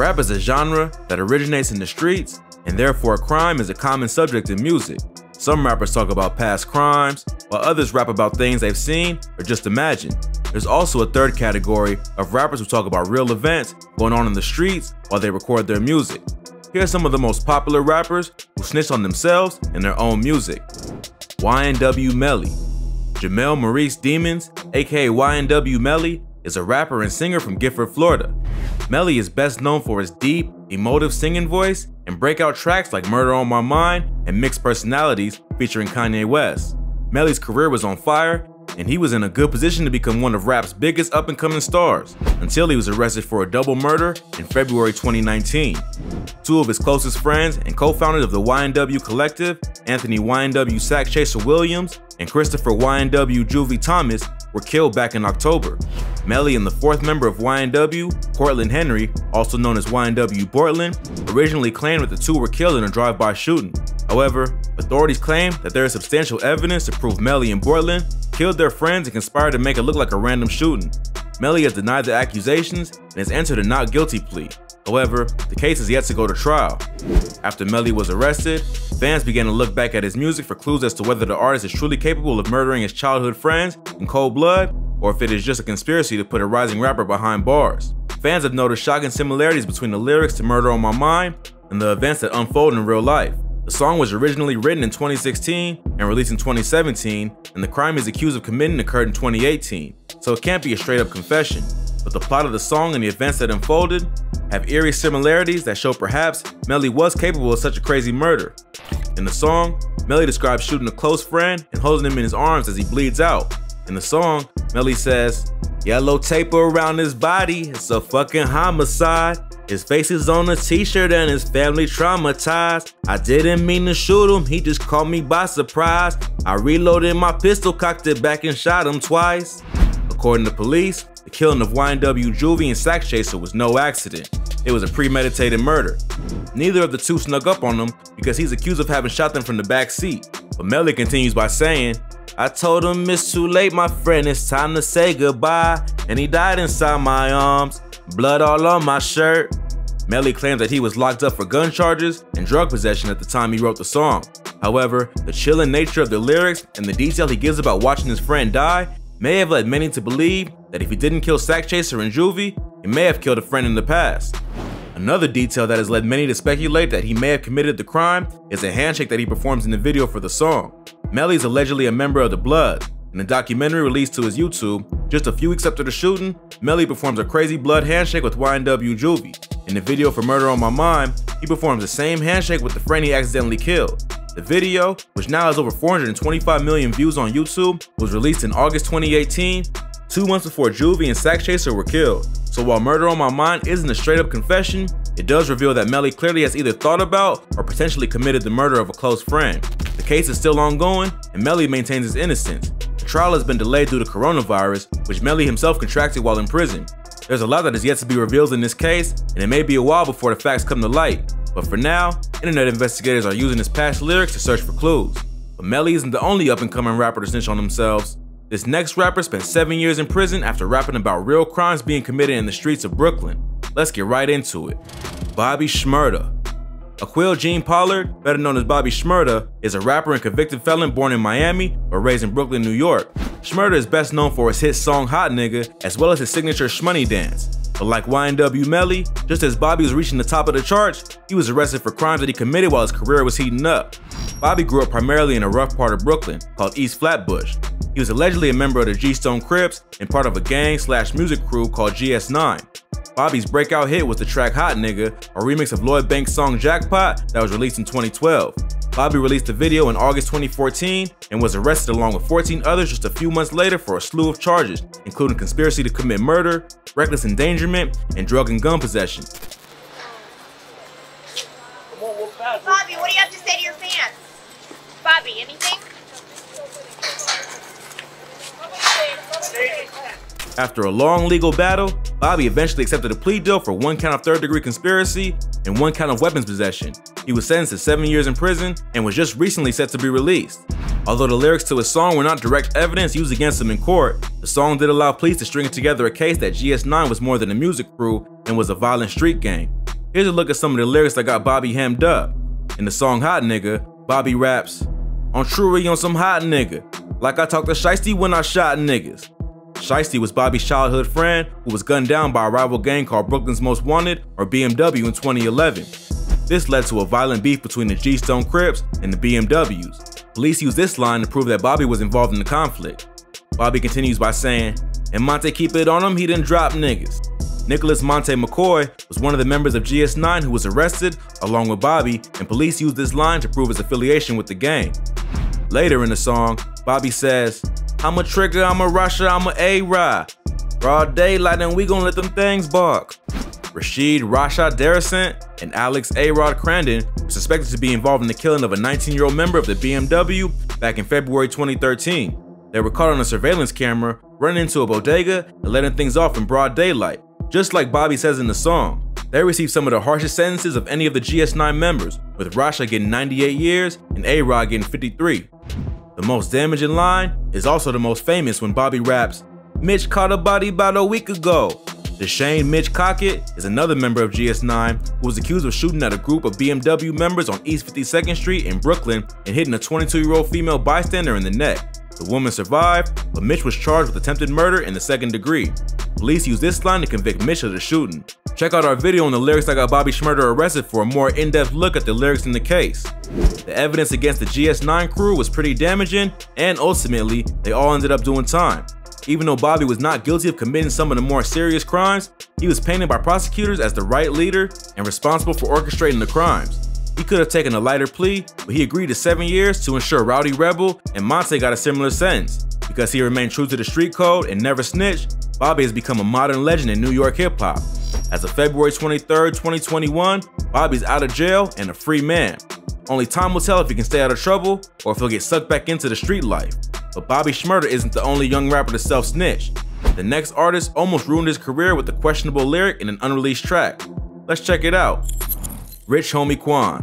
Rap is a genre that originates in the streets, and therefore crime is a common subject in music. Some rappers talk about past crimes, while others rap about things they've seen or just imagined. There's also a third category of rappers who talk about real events going on in the streets while they record their music. Here are some of the most popular rappers who snitch on themselves and their own music. YNW Melly. Jamell Maurice Demons, aka YNW Melly, is a rapper and singer from Gifford, Florida. Melly is best known for his deep, emotive singing voice and breakout tracks like Murder on My Mind and Mixed Personalities featuring Kanye West. Melly's career was on fire and he was in a good position to become one of rap's biggest up and coming stars until he was arrested for a double murder in February 2019. Two of his closest friends and co-founders of the YNW Collective, Anthony YNW Sack Chaser Williams and Christopher YNW Juvie Thomas, were killed back in October. Melly and the fourth member of YNW, Portland Henry, also known as YNW Bortlen, originally claimed that the two were killed in a drive-by shooting. However, authorities claim that there is substantial evidence to prove Melly and Portland killed their friends and conspired to make it look like a random shooting. Melly has denied the accusations and has entered a not guilty plea. However, the case is yet to go to trial. After Melly was arrested, fans began to look back at his music for clues as to whether the artist is truly capable of murdering his childhood friends in cold blood, or if it is just a conspiracy to put a rising rapper behind bars. Fans have noticed shocking similarities between the lyrics to Murder on My Mind and the events that unfold in real life. The song was originally written in 2016 and released in 2017, and the crime he's accused of committing occurred in 2018, so it can't be a straight up confession. But the plot of the song and the events that unfolded have eerie similarities that show perhaps Melly was capable of such a crazy murder. In the song, Melly describes shooting a close friend and holding him in his arms as he bleeds out. In the song, Melly says, Yellow tape around his body, it's a fucking homicide. His face is on a t-shirt and his family traumatized. I didn't mean to shoot him, he just caught me by surprise. I reloaded my pistol, cocked it back and shot him twice. According to police, the killing of YNW Juvie and Sack Chaser was no accident. It was a premeditated murder. Neither of the two snuck up on him because he's accused of having shot them from the back seat. But Melly continues by saying, I told him it's too late, my friend, it's time to say goodbye. And he died inside my arms, blood all on my shirt. Melly claims that he was locked up for gun charges and drug possession at the time he wrote the song. However, the chilling nature of the lyrics and the detail he gives about watching his friend die may have led many to believe that if he didn't kill Sack Chaser and Juvie, he may have killed a friend in the past. Another detail that has led many to speculate that he may have committed the crime is a handshake that he performs in the video for the song. Melly is allegedly a member of the Blood. In a documentary released to his YouTube, just a few weeks after the shooting, Melly performs a crazy blood handshake with YNW Juvie. In the video for Murder on My Mind, he performs the same handshake with the friend he accidentally killed. The video, which now has over 425 million views on YouTube, was released in August 2018, two months before Juvie and Sack Chaser were killed. So while Murder on My Mind isn't a straight up confession, it does reveal that Melly clearly has either thought about or potentially committed the murder of a close friend. The case is still ongoing, and Melly maintains his innocence. The trial has been delayed due to coronavirus, which Melly himself contracted while in prison. There's a lot that is yet to be revealed in this case, and it may be a while before the facts come to light. But for now, internet investigators are using his past lyrics to search for clues. But Melly isn't the only up and coming rapper to snitch on themselves. This next rapper spent 7 years in prison after rapping about real crimes being committed in the streets of Brooklyn. Let's get right into it. Bobby Shmurda. Ackquille Jean Pollard, better known as Bobby Shmurda, is a rapper and convicted felon born in Miami but raised in Brooklyn, New York. Shmurda is best known for his hit song Hot Nigga as well as his signature Shmoney dance. But like YNW Melly, just as Bobby was reaching the top of the charts, he was arrested for crimes that he committed while his career was heating up. Bobby grew up primarily in a rough part of Brooklyn called East Flatbush. He was allegedly a member of the G-Stone Crips and part of a gang slash music crew called GS9. Bobby's breakout hit was the track Hot Nigga, a remix of Lloyd Banks' song Jackpot that was released in 2012. Bobby released the video in August 2014 and was arrested along with 14 others just a few months later for a slew of charges, including conspiracy to commit murder, reckless endangerment, and drug and gun possession. Bobby, what do you have to say to your fans? Bobby, anything? After a long legal battle, Bobby eventually accepted a plea deal for one count of third degree conspiracy and one count of weapons possession. He was sentenced to seven years in prison and was just recently set to be released. Although the lyrics to his song were not direct evidence used against him in court, the song did allow police to string together a case that GS9 was more than a music crew and was a violent street gang. Here's a look at some of the lyrics that got Bobby hemmed up. In the song Hot Nigga, Bobby raps, On Truey on some hot nigga, like I talked to Shiesty when I shot niggas. Shiesty was Bobby's childhood friend who was gunned down by a rival gang called Brooklyn's Most Wanted, or BMW, in 2011. This led to a violent beef between the G-Stone Crips and the BMWs. Police used this line to prove that Bobby was involved in the conflict. Bobby continues by saying, and Monte keep it on him, he didn't drop niggas. Nicholas Monte McCoy was one of the members of GS9 who was arrested along with Bobby, and police used this line to prove his affiliation with the gang. Later in the song, Bobby says, I'm a trigger, I'm a rusher, I'm a A-Rod. Broad daylight and we gon' let them things bark. Rashid Rashad Derissant and Alex A-Rod Crandon were suspected to be involved in the killing of a 19-year-old member of the BMW back in February 2013. They were caught on a surveillance camera running into a bodega and letting things off in broad daylight. Just like Bobby says in the song, they received some of the harshest sentences of any of the GS9 members, with Rasha getting 98 years and A-Rod getting 53. The most damaging line is also the most famous when Bobby raps, Mitch caught a body about a week ago. Deshane Mitch Cockett is another member of GS9 who was accused of shooting at a group of BMW members on East 52nd Street in Brooklyn and hitting a 22-year-old female bystander in the neck. The woman survived, but Mitch was charged with attempted murder in the second degree. Police used this line to convict Mitch of the shooting. Check out our video on the lyrics that got Bobby Shmurda arrested for a more in-depth look at the lyrics in the case. The evidence against the GS9 crew was pretty damaging, and ultimately, they all ended up doing time. Even though Bobby was not guilty of committing some of the more serious crimes, he was painted by prosecutors as the right leader and responsible for orchestrating the crimes. He could have taken a lighter plea, but he agreed to seven years to ensure Rowdy Rebel and Monte got a similar sentence. Because he remained true to the street code and never snitched, Bobby has become a modern legend in New York hip hop. As of February 23, 2021, Bobby's out of jail and a free man. Only time will tell if he can stay out of trouble or if he'll get sucked back into the street life. But Bobby Shmurda isn't the only young rapper to self-snitch. The next artist almost ruined his career with a questionable lyric in an unreleased track. Let's check it out. Rich Homie Quan.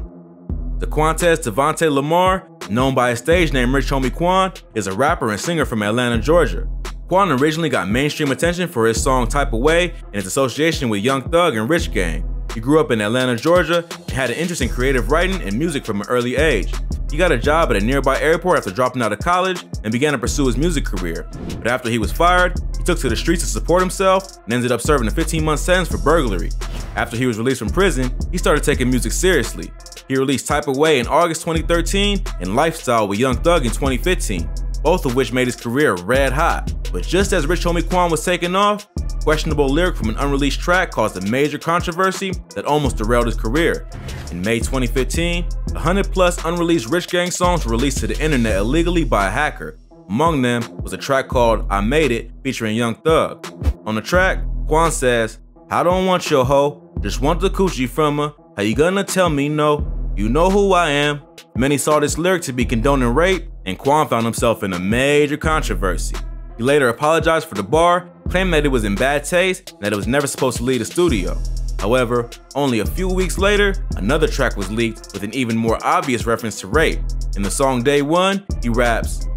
Dequantes Devontay Lamar, known by his stage name Rich Homie Quan, is a rapper and singer from Atlanta, Georgia. Quan originally got mainstream attention for his song Type of Way and his association with Young Thug and Rich Gang. He grew up in Atlanta, Georgia, and had an interest in creative writing and music from an early age. He got a job at a nearby airport after dropping out of college and began to pursue his music career. But after he was fired, he took to the streets to support himself and ended up serving a 15-month sentence for burglary. After he was released from prison, he started taking music seriously. He released Type of Way in August 2013 and Lifestyle with Young Thug in 2015, both of which made his career red hot. But just as Rich Homie Quan was taking off, questionable lyric from an unreleased track caused a major controversy that almost derailed his career. In May 2015, 100 plus unreleased Rich Gang songs were released to the internet illegally by a hacker. Among them was a track called I Made It featuring Young Thug. On the track, Quan says, I don't want your hoe, just want the coochie from her. How you gonna tell me no? You know who I am. Many saw this lyric to be condoning rape, and Quan found himself in a major controversy. He later apologized for the bar, claiming that it was in bad taste and that it was never supposed to leave the studio. However, only a few weeks later, another track was leaked with an even more obvious reference to rape. In the song Day One, he raps,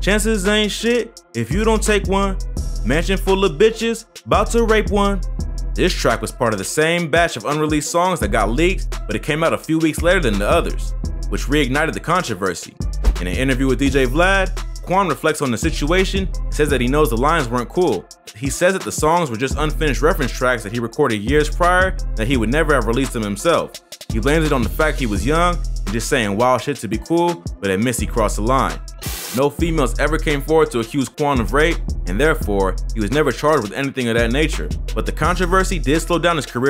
Chances ain't shit if you don't take one. Mansion full of bitches, about to rape one. This track was part of the same batch of unreleased songs that got leaked, but it came out a few weeks later than the others, which reignited the controversy. In an interview with DJ Vlad, Quan reflects on the situation says that he knows the lines weren't cool. He says that the songs were just unfinished reference tracks that he recorded years prior that he would never have released them himself. He blames it on the fact he was young and just saying wild shit to be cool, but admits he crossed the line. No females ever came forward to accuse Quan of rape, and therefore, he was never charged with anything of that nature. But the controversy did slow down his career